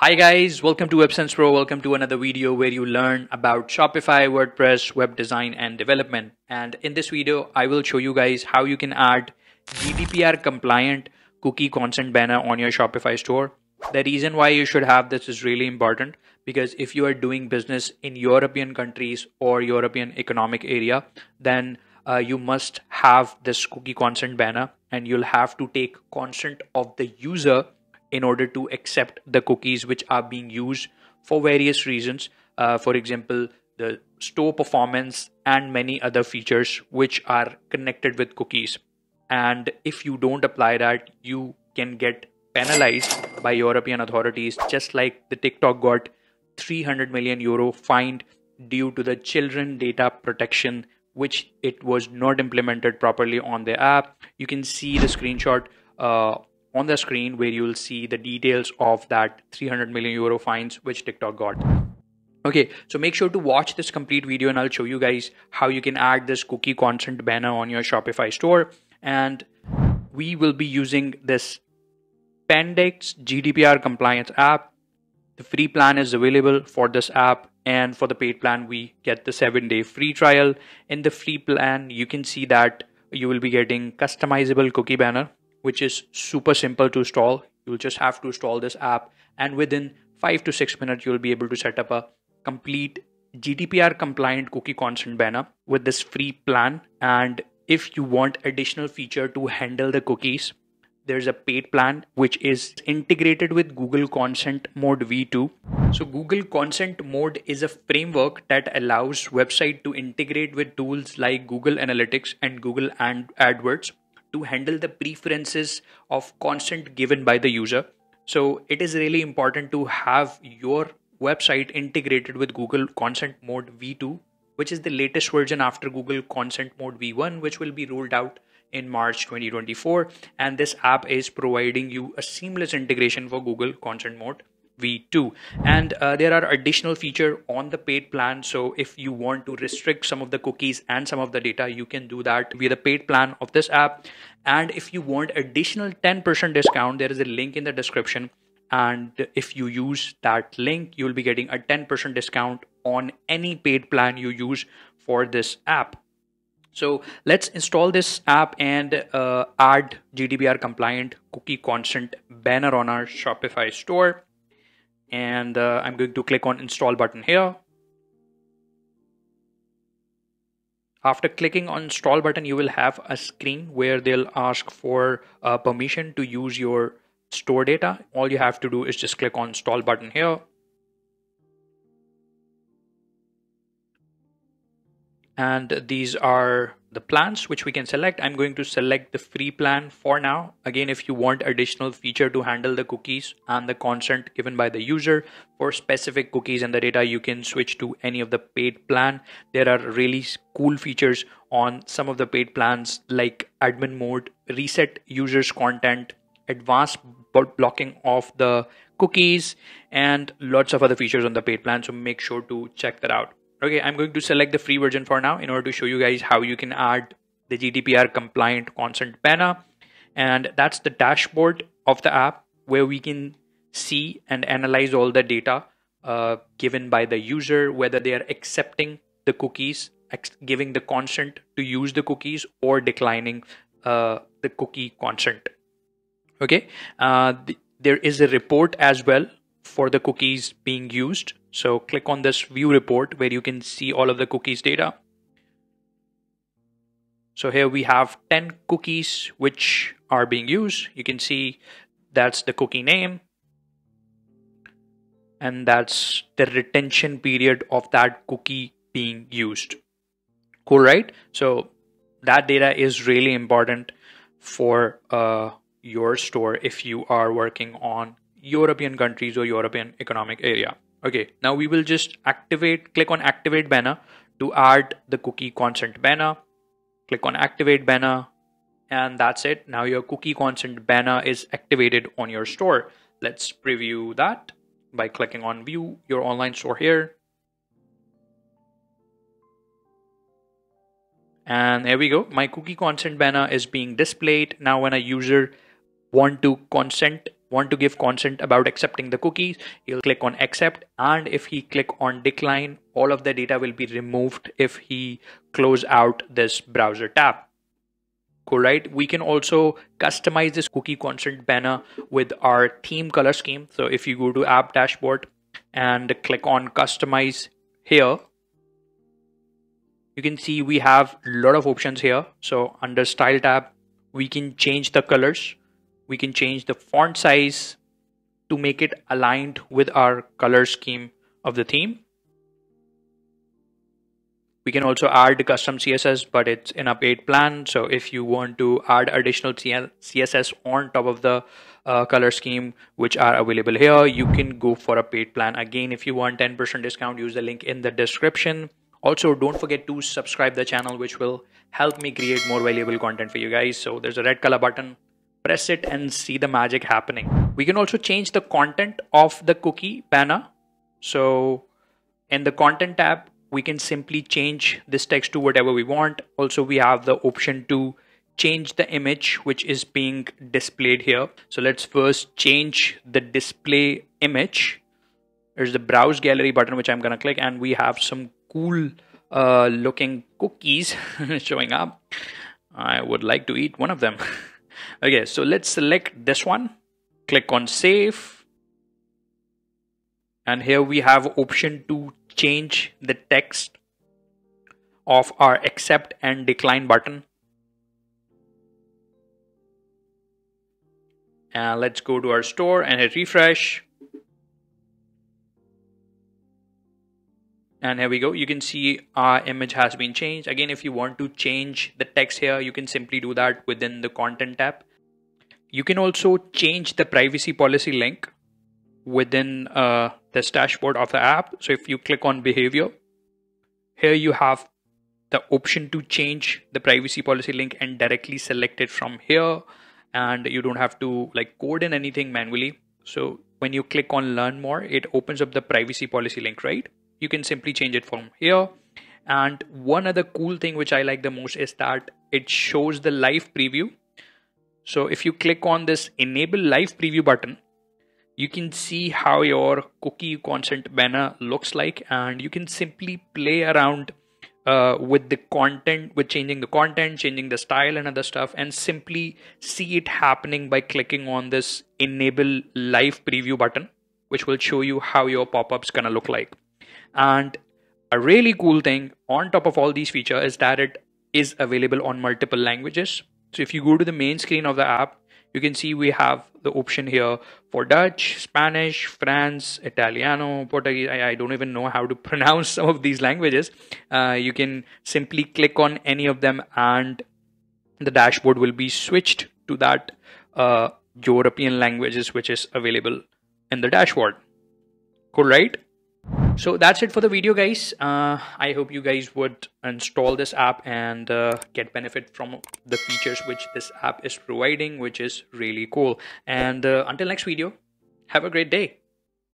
Hi guys, welcome to WebSense Pro. Welcome to another video where you learn about Shopify, WordPress, web design and development. And in this video, I will show you guys how you can add GDPR compliant cookie consent banner on your Shopify store. The reason why you should have this is really important because if you are doing business in European countries or European economic area, then uh, you must have this cookie consent banner and you'll have to take consent of the user in order to accept the cookies which are being used for various reasons. Uh, for example, the store performance and many other features which are connected with cookies. And if you don't apply that, you can get penalized by European authorities, just like the TikTok got 300 million euro fined due to the children data protection which it was not implemented properly on the app you can see the screenshot uh, on the screen where you'll see the details of that 300 million euro fines which TikTok got. Okay, so make sure to watch this complete video and I'll show you guys how you can add this cookie consent banner on your Shopify store. And we will be using this Pandectes GDPR compliance app. The free plan is available for this app and for the paid plan we get the 7 day free trial. In the free plan you can see that you will be getting customizable cookie banner which is super simple to install. You'll just have to install this app, and within five to six minutes, you'll be able to set up a complete GDPR compliant cookie consent banner with this free plan. And if you want additional feature to handle the cookies, there's a paid plan which is integrated with Google Consent Mode v2. So Google Consent Mode is a framework that allows website to integrate with tools like Google Analytics and Google and AdWords to handle the preferences of consent given by the user. So it is really important to have your website integrated with Google Consent Mode v2, which is the latest version after Google Consent Mode v1, which will be rolled out in March 2024. And this app is providing you a seamless integration for Google Consent Mode v2 and uh, there are additional feature on the paid plan. So if you want to restrict some of the cookies and some of the data you can do that via the paid plan of this app. And if you want additional 10% discount there is a link in the description. And if you use that link you will be getting a 10% discount on any paid plan you use for this app. So let's install this app and uh, add GDPR compliant cookie consent banner on our Shopify store and uh, I'm going to click on install button here. After clicking on install button, you will have a screen where they'll ask for uh, permission to use your store data. All you have to do is just click on install button here. And these are the plans which we can select. I'm going to select the free plan for now. Again, if you want additional feature to handle the cookies and the consent given by the user for specific cookies and the data, you can switch to any of the paid plan. There are really cool features on some of the paid plans like admin mode, reset users content, advanced blocking of the cookies and lots of other features on the paid plan. So make sure to check that out. Okay, I'm going to select the free version for now in order to show you guys how you can add the GDPR compliant consent banner. And that's the dashboard of the app where we can see and analyze all the data uh, given by the user, whether they are accepting the cookies, giving the consent to use the cookies or declining uh, the cookie consent. Okay, uh, th there is a report as well for the cookies being used. So click on this view report where you can see all of the cookies data. So here we have 10 cookies which are being used. You can see that's the cookie name and that's the retention period of that cookie being used. Cool, right? So that data is really important for uh, your store if you are working on European countries or European economic area. Okay, now we will just activate, click on activate banner to add the cookie consent banner. Click on activate banner and that's it. Now your cookie consent banner is activated on your store. Let's preview that by clicking on view your online store here. And there we go. My cookie consent banner is being displayed. Now when a user want to consent want to give consent about accepting the cookies, he'll click on accept. And if he click on decline, all of the data will be removed if he close out this browser tab. Cool, right? We can also customize this cookie consent banner with our theme color scheme. So if you go to app dashboard and click on customize here, you can see we have a lot of options here. So under style tab, we can change the colors we can change the font size to make it aligned with our color scheme of the theme. We can also add custom CSS, but it's an paid plan. So if you want to add additional CSS on top of the uh, color scheme, which are available here, you can go for a paid plan. Again, if you want 10% discount, use the link in the description. Also, don't forget to subscribe the channel, which will help me create more valuable content for you guys. So there's a red color button press it and see the magic happening. We can also change the content of the cookie banner. So in the content tab, we can simply change this text to whatever we want. Also, we have the option to change the image which is being displayed here. So let's first change the display image. There's the browse gallery button which I'm gonna click and we have some cool uh, looking cookies showing up. I would like to eat one of them. Okay, so let's select this one, click on save. And here we have option to change the text of our accept and decline button. And let's go to our store and hit refresh. and here we go you can see our image has been changed again if you want to change the text here you can simply do that within the content tab you can also change the privacy policy link within uh, this dashboard of the app. So if you click on behavior here you have the option to change the privacy policy link and directly select it from here. And you don't have to like code in anything manually. So when you click on learn more it opens up the privacy policy link right? You can simply change it from here. And one other cool thing which i like the most is that it shows the live preview so if you click on this enable live preview button you can see how your cookie consent banner looks like and you can simply play around uh, with the content with changing the content changing the style and other stuff and simply see it happening by clicking on this enable live preview button which will show you how your pop-ups gonna look like and a really cool thing on top of all these features is that it is available on multiple languages. So if you go to the main screen of the app, you can see we have the option here for Dutch, Spanish, France, Italiano, Portuguese. I, I don't even know how to pronounce some of these languages. Uh, you can simply click on any of them and the dashboard will be switched to that uh, European languages which is available in the dashboard. Cool, right? So that's it for the video guys. Uh, i hope you guys would install this app and uh, get benefit from the features which this app is providing which is really cool. And uh, until next video have a great day